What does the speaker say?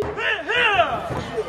Here!